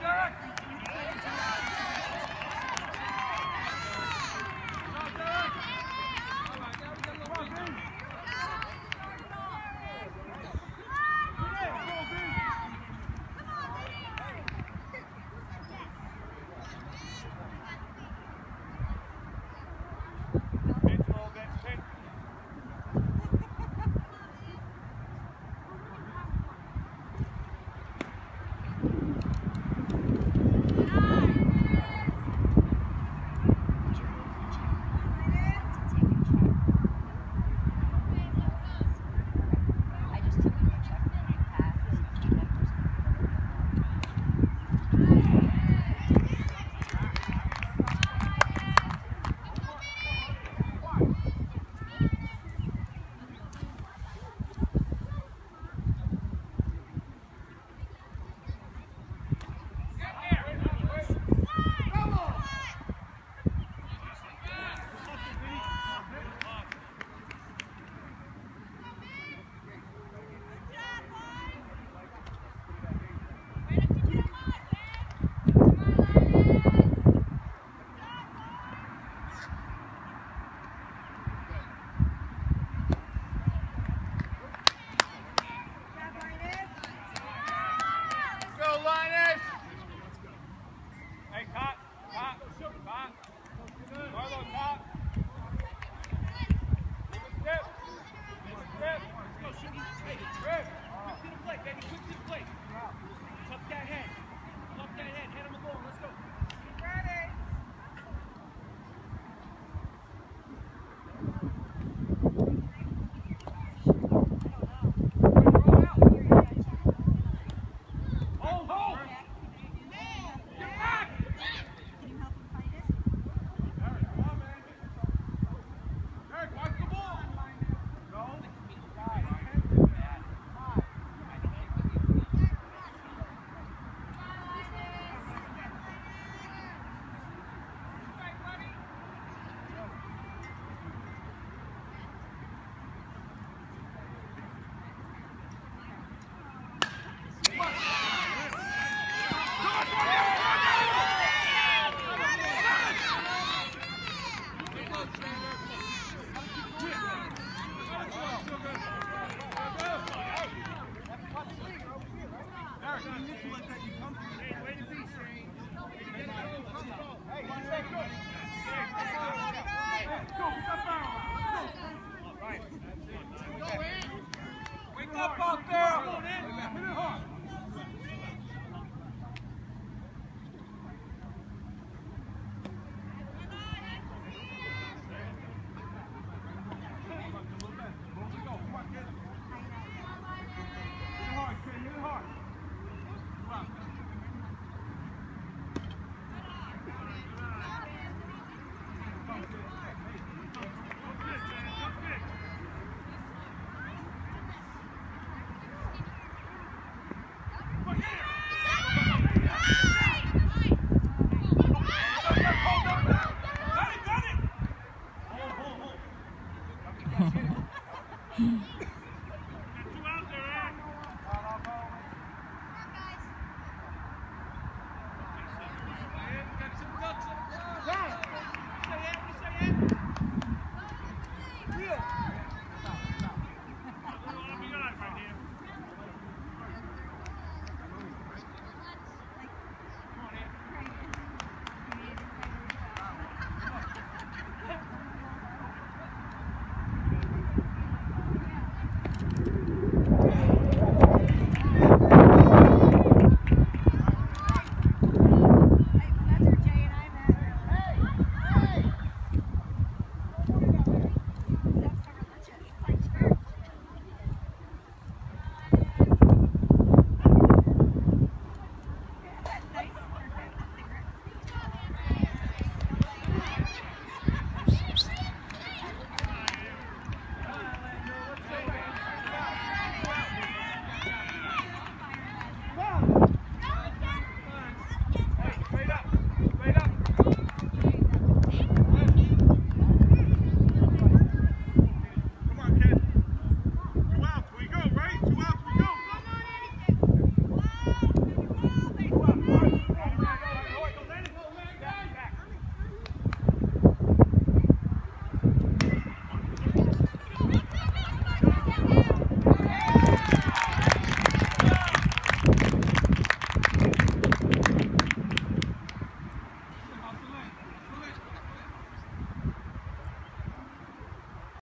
I Yeah.